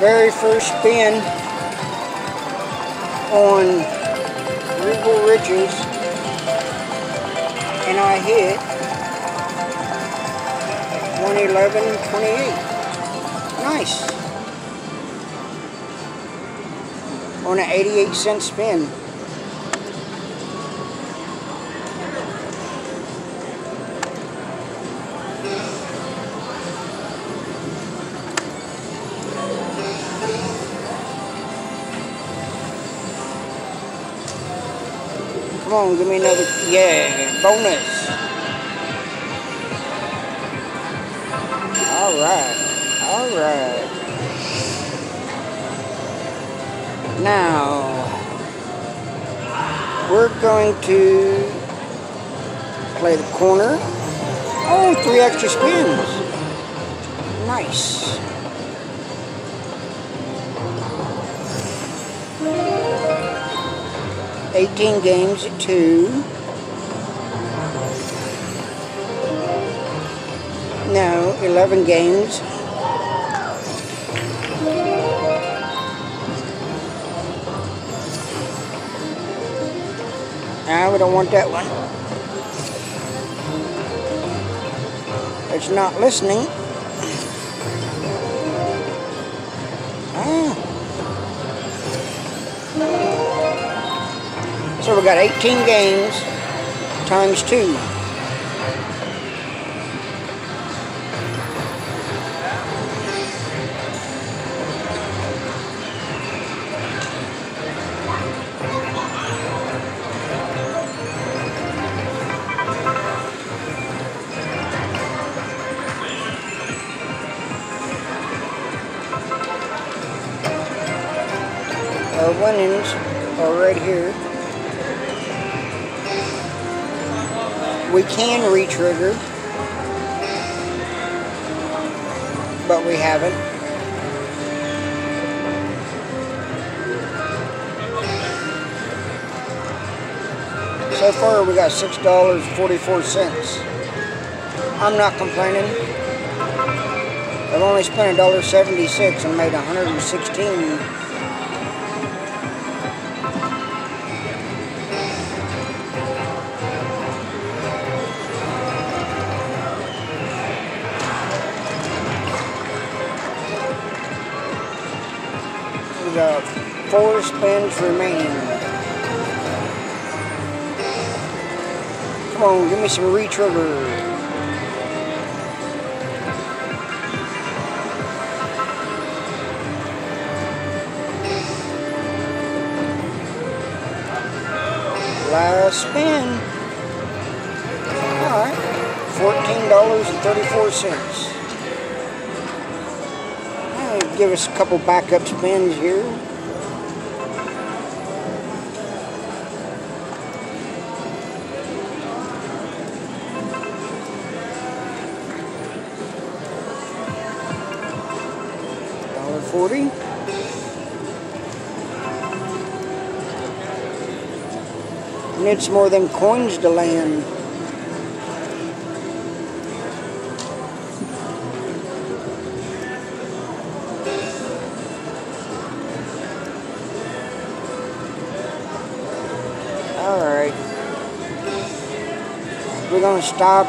very first spin on Regal Riches and I hit 111.28. Nice. On an 88 cent spin. Come on, give me another, uh, yeah, bonus. All right, all right. Now, we're going to play the corner. Oh, three extra spins. Nice. Eighteen games at two. No, eleven games. Ah, we don't want that one. It's not listening. Ah. So we got 18 games times two. Our winnings are right here. We can re-trigger, but we haven't. So far we got $6.44. I'm not complaining. I've only spent $1.76 and made 116 Got four spins remaining. Come on, give me some re-trigger. Last spin. Alright. $14.34. Give us a couple backup spins here. Dollar forty. Need some more them coins to land. We're gonna stop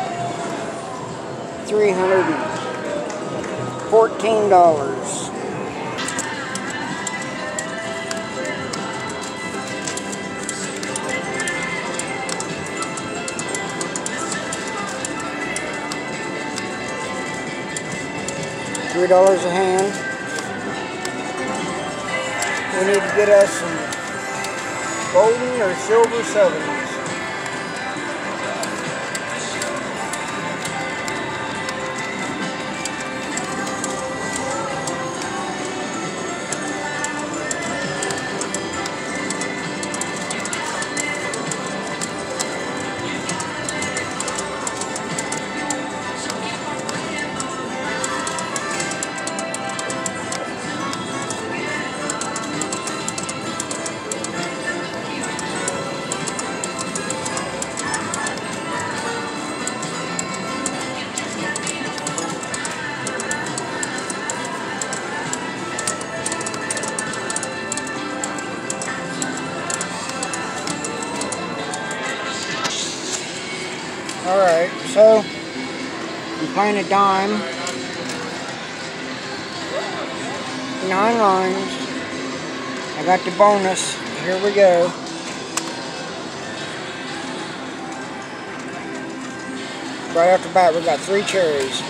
three hundred and fourteen dollars. Three dollars a hand. We need to get us some golden or silver sevens. I'm playing a dime. Nine lines. I got the bonus. Here we go. Right off the bat, we got three cherries.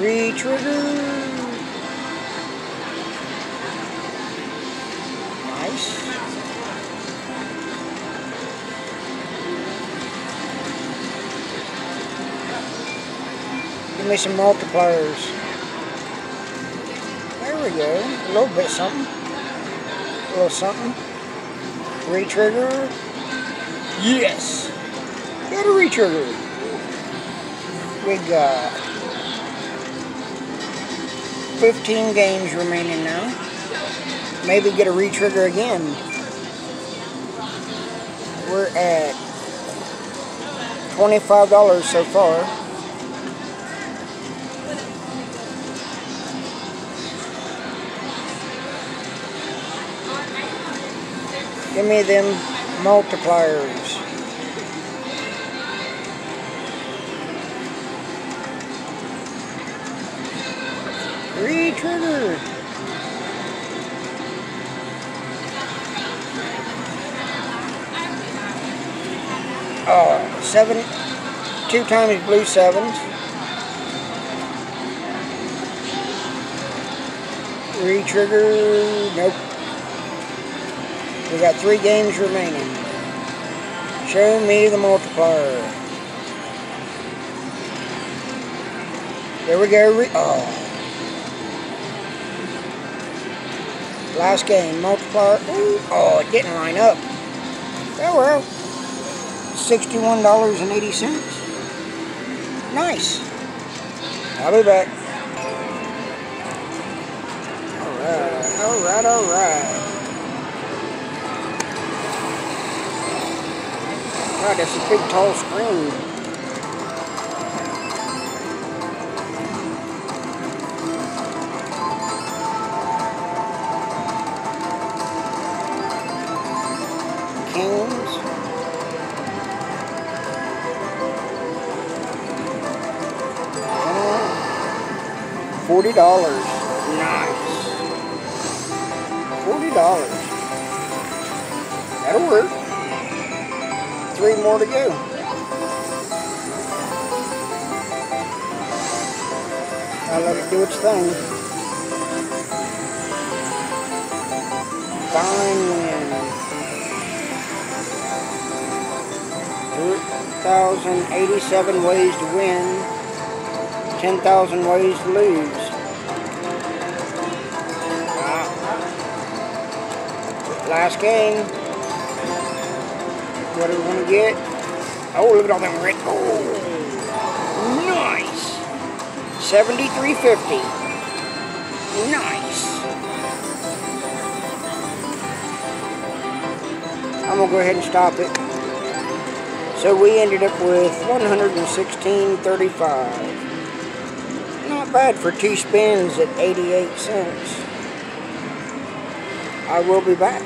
Re-trigger. Give me some multipliers. There we go. A little bit something. A little something. Re-trigger. Yes. Got a re-trigger. We got 15 games remaining now. Maybe get a re-trigger again. We're at $25 so far. Give me them multipliers. Re-trigger. Oh, seven, two times blue sevens. Re-trigger, nope. We got three games remaining. Show me the multiplier. There we go. Re oh. Last game, multiplier. Ooh, oh, it didn't line up. Oh well. $61.80. Nice. I'll be back. Alright, alright, alright. God, that's a big tall screen. Kings. Uh, forty dollars. Nice. Forty dollars. That'll work. Three more to go. I let it do its thing. Fine win. 1,087 ways to win, 10,000 ways to lose. Last game. What do we want to get? Oh, look at all them red. Oh, nice. 73.50. Nice. I'm going to go ahead and stop it. So we ended up with 116.35. Not bad for two spins at 88 cents. I will be back.